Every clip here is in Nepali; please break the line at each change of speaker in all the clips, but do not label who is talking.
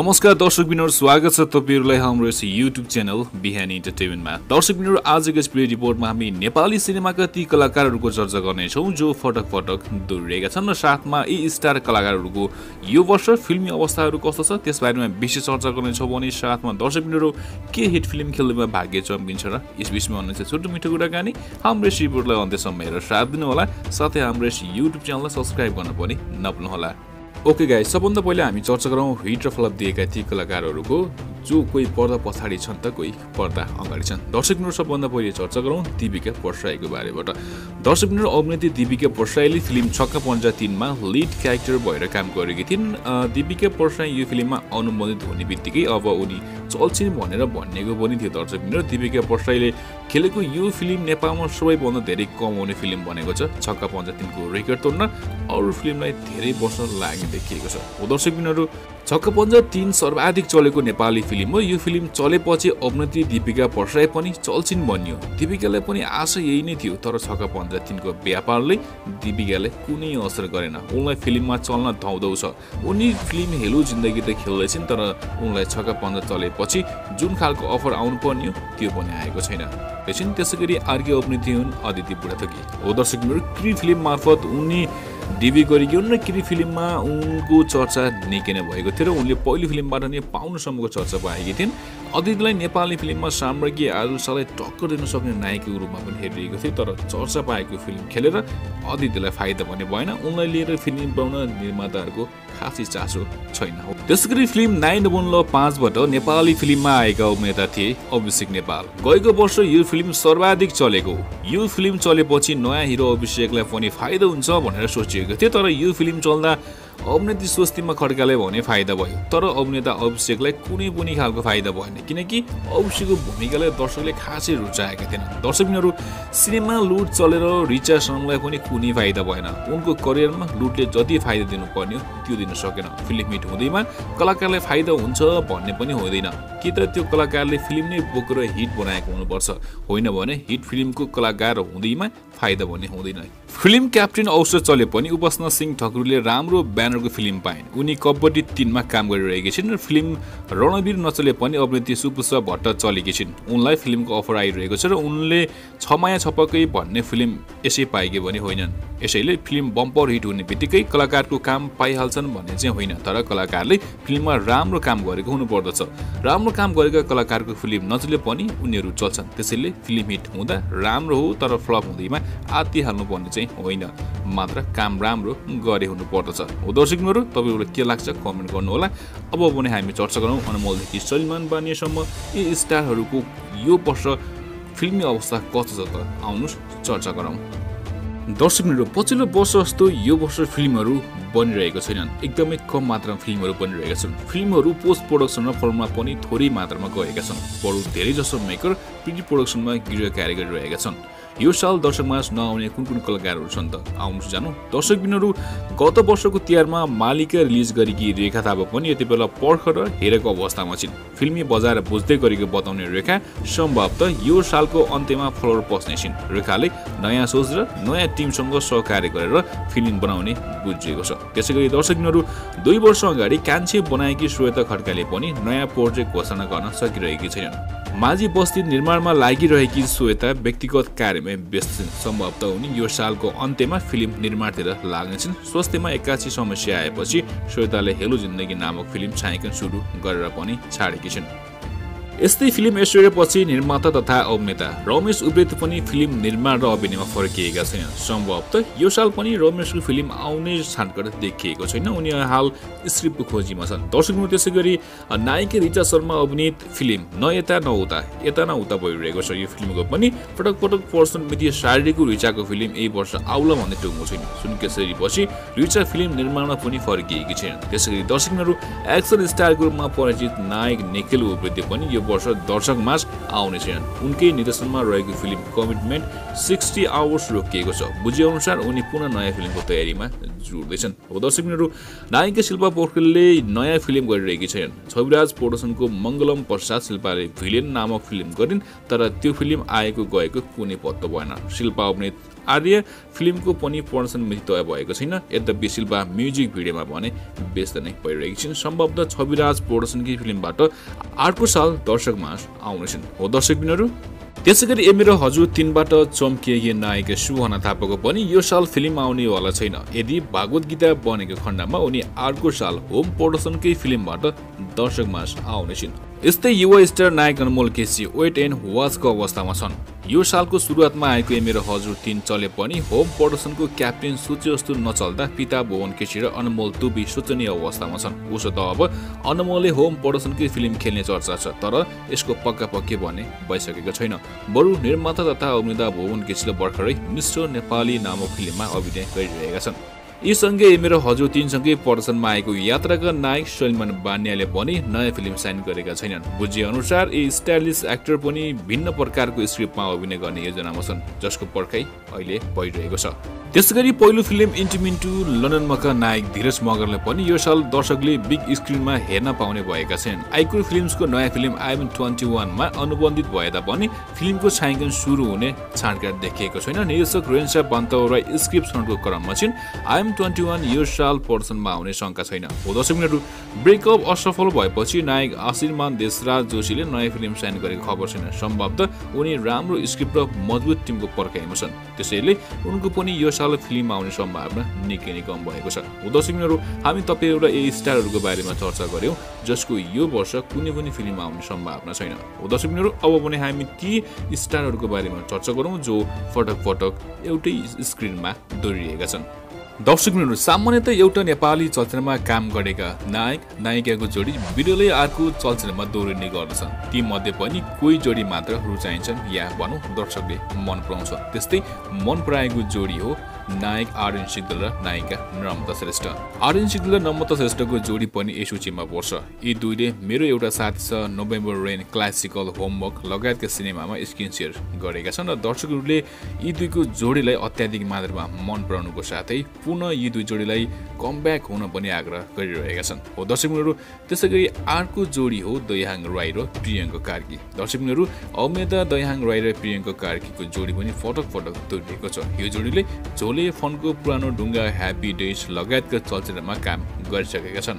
नमस्कार दर्शक बिनहरू स्वागत छ तपाईँहरूलाई हाम्रो यस युट्युब च्यानल बिहानी इन्टरटेनमेन्टमा। दर्शक बिनहरू आजको यस रिपोर्टमा हामी नेपाली सिनेमाका ती कलाकारहरूको चर्चा गर्नेछौँ जो फटक फटक दोहोरिएका छन् र साथमा यी स्टार कलाकारहरूको यो वर्ष फिल्मी अवस्थाहरू कस्तो छ त्यसबारेमा विशेष चर्चा गर्नेछौँ भने साथमा दर्शक बिनहरू के हिट फिल्म खेल्नुमा भाग्य चम्किन्छ र यस विषयमा चाहिँ छोटो मिठो कुराकानी हाम्रो यस रिपोर्टलाई अन्त्यसम्म हेरेर साथ दिनुहोला साथै हाम्रो यस युट्युब च्यानललाई सब्सक्राइब गर्न पनि नभुल्नुहोला। ओके गाई सबभन्दा पहिला हामी चर्चा गरौँ हिट र फ्लप दिएका ती कलाकारहरूको जो कोही पर्दा पछाडि छन् त कोही पर्दा अगाडि छन्। दर्शकहरू सबभन्दा पहिले चर्चा गरौँ दिपिका पर्साईको बारेबाट। दर्शकहरू अभिनेत्री दिपिका पर्साईले फिल्म छक्का पन्जा तिनमा लिड क्यारेक्टर भएर काम गरेकी थिइन्। दिपिका पर्साई यो फिल्ममा अनुमोदित हुने बित्तिकै अब उनी चल्छिन् भनेर भनिएको पनि थियो दर्शकहरू। दिपिका पर्साईले खेलेको यो फिल्म नेपालमा सबैभन्दा धेरै कमाउने फिल्म बनेको छ छक्का पन्जा तिनको रेकर्ड तोड्न। अरू फिल्मलाई धेरै वर्ष लाग्ने देखिएको छ। दर्शकबिनहरू छक्का पन्जा तिन सर्वाधिक चलेको नेपाली फिल्म हो। यो फिल्म चलेपछि अभिनेत्री दिपिका पर्साई पनि चल्छिन् भनियो दिपिकालाई पनि आशा यही नै थियो तर छक्का पन्जा तिनको व्यापारले दिपिकालाई कुनै असर गरेन। उनलाई फिल्ममा चल्न धाउँदौ छ। उनी फिल्म हेलो जिन्दगी त खेल्दैछन् तर उनलाई छक्का पन्जा चलेपछि जुन खालको अफर आउनु पर्ने त्यो पनि आएको छैन। त्यसै गरी अर्को अभिनेत्री हुन् अदिति बुढाथोकी हो दर्शकहरू क्री फिल्म मार्फत उनी डिबी गरेकी हुन् र क्री फिल्ममा उनको चर्चा निकै नै भएको थियो र उनले पहिलो फिल्मबाट नै पाउनुसम्मको चर्चा पाएकी थिइन्। अदितिलाई नेपाली फिल्ममा साम्राज्ञी आरुषालाई टक्कर दिन सक्ने नायकको रूपमा पनि हेरिएको थियो तर चर्चा पाएको फिल्म खेलेर अदितिलाई फाइदा भने भएन उनलाई लिएर फिल्म बनाउन निर्माताहरूको खासै चासो छैन त्यसै गरी फिल्म नाइन डबल पाँचबाट नेपाली फिल्ममा आएका अभिनेता थिए अभिषेक नेपाल गएको वर्ष यो फिल्म सर्वाधिक चलेको यो फिल्म चलेपछि नयाँ हिरो अभिषेकलाई पनि फाइदा हुन्छ भनेर सोचिएको थियो तर यो फिल्म चल्दा अभिनेत्री स्वस्तिमा खड्काले भने फाइदा भयो तर अभिनेता अभिषेकलाई कुनै पनि खालको फाइदा भएन किनकि अभिषेकको भूमिकालाई दर्शकले खासै रुचाएका थिएन। दर्शकहरू सिनेमा लुट चलेर रिचा पनि कुनै फाइदा भएन। उनको करियरमा लुटले जति फाइदा दिनुपर्ने त्यो दिन सकेन। फिल्म हिट हुँदैमा कलाकारलाई फाइदा हुन्छ भन्ने पनि हुँदैन। कि त त्यो कलाकारले फिल्म नै बोकेर हिट बनाएको हुनुपर्छ? होइन भने हिट फिल्मको कलाकार हुँदैमा फाइदा भन्ने हुँदैन। फिल्म क्याप्टेन औषध चले पनि उपासना सिंह ठकुरले राम्रो ब्यानरको फिल्म पाइन्। उनी कबड्डी तिनमा काम गरिरहेकी छिन् र फिल्म रणवीर नचले पनि अभिनेत्री सुपुष्पा भट्ट चलेकी छिन्। उनलाई फिल्मको अफर आइरहेको छ र उनले छमाया छपकै भन्ने फिल्म यसै पाएकी भने होइनन्। यसैले फिल्म बम्पर हिट हुने बित्तिकै कलाकारको काम पाइहाल्छन् भन्ने चाहिँ होइन तर कलाकारले फिल्ममा राम्रो काम गरेको हुनुपर्दछ। राम्रो काम गरेका कलाकारको फिल्म नचले पनि उनीहरू चल्छन्। त्यसैले फिल्म हिट हुँदा राम्रो हो तर फ्लप हुँदैमा आत्तिहाल्नु पर्ने चाहिँ होइन। मात्र काम राम्रो गरे हुनुपर्दछ। हो दर्शकहरू तपाईँहरूलाई के लाग्छ कमेन्ट गर्नुहोला। अब भने हामी चर्चा गरौँ अनमोलदेखि सलिमान बानियासम्म। यी स्टारहरूको यो वर्ष फिल्मी अवस्था कस्तो छ त? आउनुहोस् चर्चा गरौँ। दर्शकहरू पछिल्लो वर्ष जस्तो यो वर्ष फिल्महरू बनिरहेको छैनन्। एकदमै कम मात्रामा फिल्महरू बनिरहेका छन्। फिल्महरू पोस्ट प्रोडक्सन र फर्ममा पनि थोरै मात्रामा गएका छन्। बरु धेरैजसो मेकर प्रि प्रोडक्सनमा गृह कार्य गरिरहेका छन्। यो साल दर्शकमास नआउने कुन कुन कलाकारहरू छन् त? आउनुहोस् जानु। दर्शकबिनहरू गत वर्षको तिहारमा मालिका रिलिज गरेकी रेखा थापा पनि यति बेला पर्ख र हेरेको अवस्थामा छिन्। फिल्मी बजार बुझ्दै गरेको बताउने रेखा सम्भवतः यो सालको अन्त्यमा फ्लोर पस्ने छिन्। रेखाले नयाँ सोच र नयाँ टिमसँग सहकार्य गरेर फिल्म बनाउने बुझिएको छ। त्यसै गरी दर्शकबिनहरू दुई वर्ष अगाडि कान्छे बनाएकी श्वेता खड्काले पनि नयाँ प्रोजेक्ट घोषणा गर्न सकिरहेकी छैनन्। माझी बस्ती निर्माणमा लागिरहेकी श्वेता व्यक्तिगत कार्यमा व्यस्त छिन्। सम्भवतः उनी यो सालको अन्त्यमा फिल्म निर्माणतिर लाग्नेछन्। स्वास्थ्यमा एक्कासी समस्या आएपछि श्वेताले हेलो जिन्दगी नामक फिल्म छायाङ्कन सुरु गरेर पनि छाडेकी छिन्। यस्तै फिल्म ऐश्वर्यपछि निर्माता तथा अभिनेता रमेश उप्रेती पनि फिल्म निर्माण र अभिनयमा फर्किएका छैनन् सम्भवतः यो साल पनि रमेशको फिल्म आउने छानकट देखिएको छैन। उनी हाल स्क्रिप्टको खोजीमा छन्। दर्शकहरू त्यसै गरी नायिका रिचा शर्मा अभिनीत फिल्म न यता न उता यता न उता भइरहेको छ। यो फिल्मको पनि पटक पटक पर्सन मिति शारीरिक रिचाको फिल्म यही वर्ष आउला भन्ने टुङ्गो छैन। सुनकेसरी पछि रिचा फिल्म निर्माणमा पनि फर्किएकी छैन। त्यसै गरी दर्शकहरू एक्सन स्टारको रूपमा परिचित नायक निखिल उप्रेती पनि यो वर्ष दर्शक माझ आउने छैनन् उनकै निर्देशनमा रहेको फिल्म कमिटमेन्ट सिक्सटी आवर्स रोकिएको छ। बुझे अनुसार उनी पुनः नयाँ फिल्मको तयारीमा जुट्दैछन्। हो दर्शकहरू नायिका शिल्पा पोखरेलले नयाँ फिल्म गरिरहेकी छैनन् छविराज प्रोडक्सनको मङ्गलम पश्चात शिल्पाले भिलेन नामक फिल्म गरिन् तर त्यो फिल्म आएको गएको कुनै पत्तो भएन। शिल्पा अभिनेत आर्य फिल्मको पनि प्रदर्शन मिति तय भएको छैन। यद्यपि शिल्पा म्युजिक भिडियोमा भने व्यस्त नै परिरहेकी छिन्। सम्भवतः छविराज प्रोडक्सनकी फिल्मबाट अर्को साल दर्शक मास आउनेछन्। हो दर्शक बिनहरू? त्यसै गरी एमेरो हजुर तिनबाट चम्किएकी नायिका सुहना थापाको पनि यो साल फिल्म आउनेवाला छैन। यदि भागवत गीता बनेको खण्डमा उनी अर्को साल होम प्रोडक्सनकै फिल्मबाट दर्शक मास आउनेछिन्। यस्तै युवा स्टार नायक अनमोल केसी वेट एन्ड वाचको अवस्थामा छन्। यो सालको सुरुवातमा आएको एमेरो हजुर तिन चले पनि होम प्रदर्शनको क्याप्टेन सूची जस्तो नचल्दा पिता भुवन केसी र अनमोल तुबी शोचनीय अवस्थामा छन्। उसो त अब अनमोलले होम प्रदर्शनकै फिल्म खेल्ने चर्चा छ तर यसको पक्का पक्की भने भइसकेको छैन। बरु निर्माता तथा अभिनेता भुवन केसीले भर्खरै मिश्र नेपाली नामक फिल्ममा अभिनय गरिरहेका छन्। यी सँगै मेरो हजुर तिनसँगै प्रदर्शनमा आएको यात्राका नायक सलमान बान्याले पनि नयाँ फिल्म साइन गरेका छैनन्। बुझे अनुसार यी स्टाइलिस एक्टर पनि भिन्न प्रकारको स्क्रिप्टमा अभिनय गर्ने योजनामा छन् जसको पर्खाइ अहिले भइरहेको छ। त्यसै गरी पहिलो फिल्म इन्टिमिन्टु लन्डनमाका नायक धीरज मगरले पनि यो साल दर्शकले बिग स्क्रिनमा हेर्न पाउने भएका छन्। आइकुर फिल्मसको नयाँ फिल्म आइएम ट्वेन्टी वानमा अनुबन्धित भए तापनि फिल्मको छायाङ्कन सुरु हुने छाँडकाट देखिएको छैन। निर्देशक रेन्सा बन्तौरा स्क्रिप्ट छनौटको क्रममा छिन्। आइएम ट्वेन्टी वान यो साल प्रदर्शनमा आउने शङ्का छैन। हो दर्शक मिनट ब्रेकअप असफल भएपछि नायक आशिरमान देशराज जोशीले नयाँ फिल्म साइन गरेको खबर छैन। सम्भवतः उनी राम्रो स्क्रिप्ट र मजबुत टिमको पर्खाइमा छन्। त्यसैले उनको पनि यो साल फिल्म आउने सम्भावना निकै नै कम भएको छ। दर्शकहरू हामी तपाईँहरू यही स्टारहरूको बारेमा चर्चा गऱ्यौँ जसको यो वर्ष कुनै पनि फिल्म आउने सम्भावना छैन। दर्शकहरू अब भने हामी ती स्टारहरूको बारेमा चर्चा गरौँ जो फटक फटक एउटै स्क्रिनमा दोहोरिएका छन्। दर्शकहरू सामान्यतः एउटा नेपाली चलचित्रमा काम गरेका नायक नायिकाको जोडी बिरलै अर्को चलचित्रमा दोहोरिने गर्दछन्। ती मध्ये पनि कोही जोडी मात्र रुचाइन्छन् या भनौँ दर्शकले मन पराउँछ। त्यस्तै मन पराएको जोडी हो नायक आर्यन सिग्दल र नायिका नम्रता श्रेष्ठ। आर्यन सिग्दल र नम्रता श्रेष्ठको जोडी पनि यस सूचीमा पर्छ। यी दुईले मेरो एउटा साथी छ नोभेम्बर रेन क्लासिकल होमवर्क लगायतका सिनेमामा स्क्रिन सेयर गरेका छन् र दर्शकहरूले यी दुईको जोडीलाई अत्याधिक मात्रामा मन पराउनुको साथै पुनः यी दुई जोडीलाई कमब्याक हुन पनि आग्रह गरिरहेका छन्। हो दर्शकहरू त्यसै गरी अर्को जोडी हो दयाहाङ राई र प्रियङ्क कार्की। दर्शकहरू अभिनेता दयाहाङ राई र प्रियङ्क कार्कीको जोडी पनि फटक फटक तोडिएको छ। यो जोडीले झोले उनले फनको पुरानो ढुङ्गा ह्याप्पी डेज लगायतका चलचित्रमा काम गरिसकेका छन्।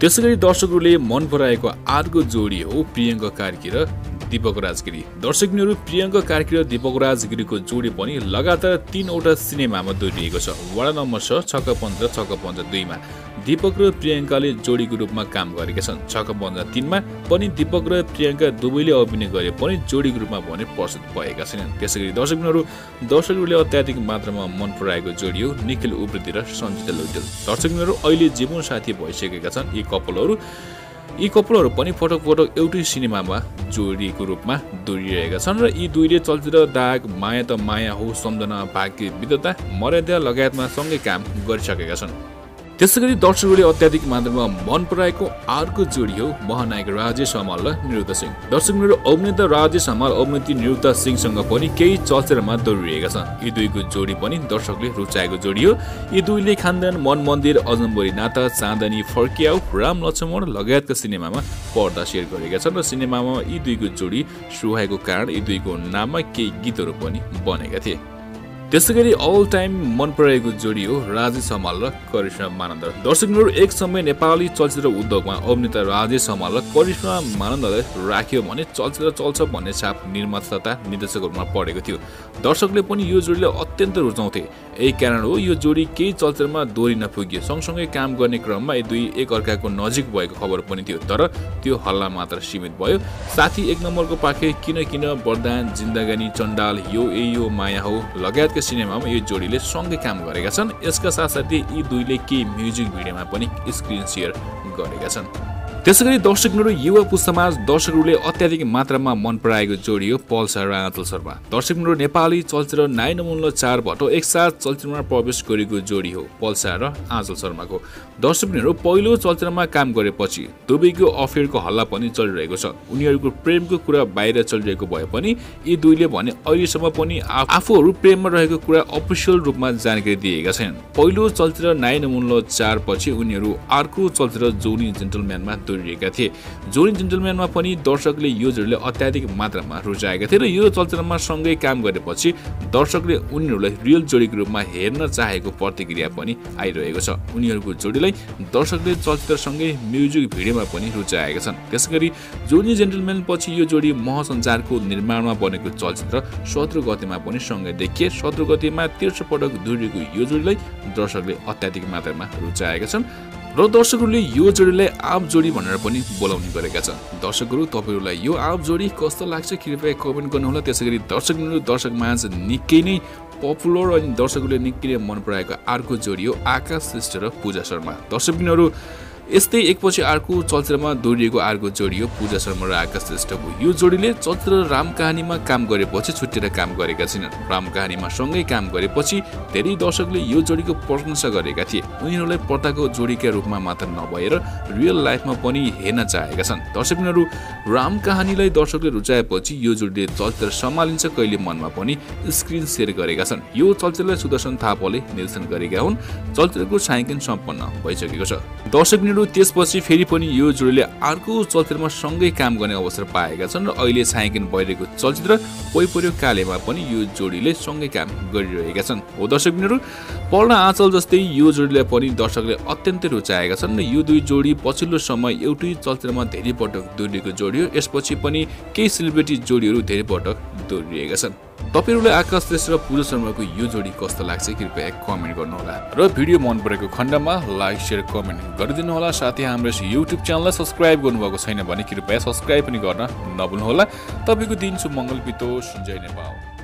त्यसै गरी दर्शकहरूले मन पराएको अर्को जोडी हो प्रियङ्क कार्की र दीपक राजगिरी। दर्शकहरू प्रियङ्क कार्की र दीपक राजगिरीको जोडी पनि लगातार तिनवटा सिनेमामा दोहोरिएको छ। वडा नम्बर छ छक्क पन्ध्र छक्क पन्ध्र दुईमा। दीपक र प्रियङ्काले जोडीको रूपमा काम गरेका छन्। छक्क पन्ध्र तिनमा पनि दीपक र प्रियङ्का दुवैले अभिनय गरे पनि जोडीको रूपमा भने प्रस्तुत भएका छैनन्। त्यसै गरी दर्शकहरू दर्शकहरूले अत्याधिक मात्रामा मन पराएको जोडी हो निखिल उवृत्ति र सञ्जिता लुइटेल। दर्शकहरू अहिले जीवन साथी भइसकेका छन्। यी कपालहरू यी कपालहरू पनि पटक पटक एउटै सिनेमामा जोडीको रूपमा दोहोरिरहेका छन् र यी दुईले चलचित्र दाग माया त माया हो सम्झना भाग्य विधता मर्यादा लगायतमा सँगै काम गरिसकेका छन्। त्यसै गरी दर्शकहरूले अत्याधिक मात्रामा मन पराएको अर्को जोडी हो महानायक राजेश हमाल र निरुद्ध सिंह। दर्शकहरू अभिनेता राजेश हमाल अभिनेत्री निरुद्ध सिंहसँग पनि केही चलचित्रमा दौडिरहेका छन्। यी दुईको जोडी पनि दर्शकले रुचाएको जोडी हो। यी दुईले खानदान मन मन्दिर अजम्बरी नाता चाँदनी फर्कियाउ राम लक्ष्मण लगायतका सिनेमामा पर्दा सेयर गरेका छन् र सिनेमामा यी दुईको जोडी सुहाएको कारण यी दुईको नाममा केही गीतहरू पनि बनेका थिए। त्यसै गरी अल टाइम मन परेको जोडी हो राजेश हमाल र करिश्मा मानन्द दर्शकहरू एक समय नेपाली चलचित्र उद्योगमा अभिनेता राजेश हमाल र करिश्मा मानन्दलाई राख्यो भने चलचित्र चल्छ भन्ने छाप निर्माता तथा निर्देशकहरूमा परेको थियो। दर्शकले पनि यो जोडीलाई अत्यन्त रुचाउँथे। यही कारण हो यो जोडी केही चलचित्रमा दोहोरिन पुग्यो सँगसँगै काम गर्ने क्रममा यी दुई एकअर्काको नजिक भएको खबर पनि थियो तर त्यो हल्ला मात्र सीमित भयो। साथी एक नम्बरको पाखे किन किन वरदान जिन्दगानी चण्डाल यो ए यो माया हो। लगायत भारतका सिनेमामा यो जोडीले सँगै काम गरेका छन्। यसका साथसाथै यी दुईले केही म्युजिक भिडियोमा पनि स्क्रिन सेयर गरेका छन्। त्यसै गरी दर्शकहरू युवा पुस्तामा दर्शकहरूले अत्याधिक मात्रामा मन पराएको जोडी हो पल र आँचल शर्मा। दर्शकहरू नेपाली चलचित्र नाइन मूल्य चारबाट एकसाथ चलचित्रमा प्रवेश गरेको जोडी हो पल्सा र आँचल शर्माको। दर्शकहरू पहिलो चलचित्रमा काम गरेपछि दुवैको अफेयरको हल्ला पनि चलिरहेको छ। उनीहरूको प्रेमको कुरा बाहिर चलिरहेको भए पनि यी दुईले भने अहिलेसम्म पनि आफूहरू प्रेममा रहेको कुरा अफिसियल रूपमा जानकारी दिएका छैनन्। पहिलो चलचित्र नाइन मूल्य चार पछि उनीहरू अर्को चलचित्र जोनी जेन्टलम्यानमा दोहोरिएका थिए। जोनी जेन्टलम्यानमा पनि दर्शकले यो जोडीले अत्याधिक मात्रामा रुचाएका थिए र यो चलचित्रमा सँगै काम गरेपछि दर्शकले उनीहरूलाई रियल जोडीको रूपमा हेर्न चाहेको प्रतिक्रिया पनि आइरहेको छ। उनीहरूको जोडीलाई दर्शकले चलचित्रसँगै म्युजिक भिडियोमा पनि रुचाएका छन्। त्यसै गरी जोनी जेन्टलम्यान पछि यो जोडी महसञ्चारको निर्माणमा बनेको चलचित्र शत्रु गतिमा पनि सँगै देखिए। शत्रु गतिमा तेर्सो पटक यो जोडीलाई दर्शकले अत्याधिक मात्रामा रुचाएका छन्। र दर्शकहरूले यो जोडीलाई आप जोडी भनेर पनि बोलाउने गरेका छन्। दर्शकहरू तपाईँहरूलाई यो आप जोडी कस्तो लाग्छ कृपया कमेन्ट गर्नुहोला। त्यसै गरी दर्शकहरू दर्शक माझ निकै नै पपुलर अनि दर्शकहरूले निकै नै मन पराएको अर्को जोडी हो आकाश श्रेष्ठ र पूजा शर्मा। दर्शकबिनहरू यस्तै एकपछि अर्को चलचित्रमा दोहोरिएको अर्को जोडी हो पूजा शर्मा र आकाश श्रेष्ठको यो जोडीले चलचित्र राम कहानीमा काम गरेपछि छुट्टिएर काम गरेका छैनन् राम कहानीमा सँगै काम गरेपछि धेरै दर्शकले यो जोडीको प्रशंसा गरेका थिए। उनीहरूलाई पर्दाको जोडीका रूपमा मात्र नभएर रियल लाइफमा पनि हेर्न चाहेका छन्। दर्शकहरू राम कहानीलाई दर्शकले रुचाएपछि यो जोडीले चलचित्र सम्हालिन्छ कहिले मनमा पनि स्क्रिन सेयर गरेका छन्। यो चलचित्रलाई सुदर्शन थापाले निर्देशन गरेका हुन्। चलचित्रको छायाङ्कन सम्पन्न भइसकेको छ। दर्शक त्यसपछि फेरि पनि यो जोडीले अर्को चलचित्रमा सँगै काम गर्ने अवसर पाएका छन् र अहिले छायाङ्कन भइरहेको चलचित्र पोइपोर्यो कालेमा पनि यो जोडीले सँगै काम गरिरहेका छन्। हो दर्शकबिनहरू पढ्न आँचल जस्तै यो जोडीलाई पनि दर्शकले अत्यन्तै रुचाएका छन् र यो दुई जोडी पछिल्लो समय एउटै चलचित्रमा धेरै पटक दोहोरिएको जोडी हो। यसपछि पनि केही सेलिब्रेटी जोडीहरू धेरै पटक दोहोरिएका छन्। तपाईँहरूलाई आकाश देश र पुरुष शर्माको यो जोडी कस्तो लाग्छ कृपया कमेन्ट गर्नुहोला। र भिडियो मन परेको खण्डमा लाइक सेयर कमेन्ट गरिदिनु होला साथै हाम्रो युट्युब च्यानललाई सब्सक्राइब गर्नुभएको छैन भने कृपया सब्सक्राइब पनि गर्न नभुल्नुहोला। तपाईँको दिन सुमङ्गल बितोष जय नेपाल।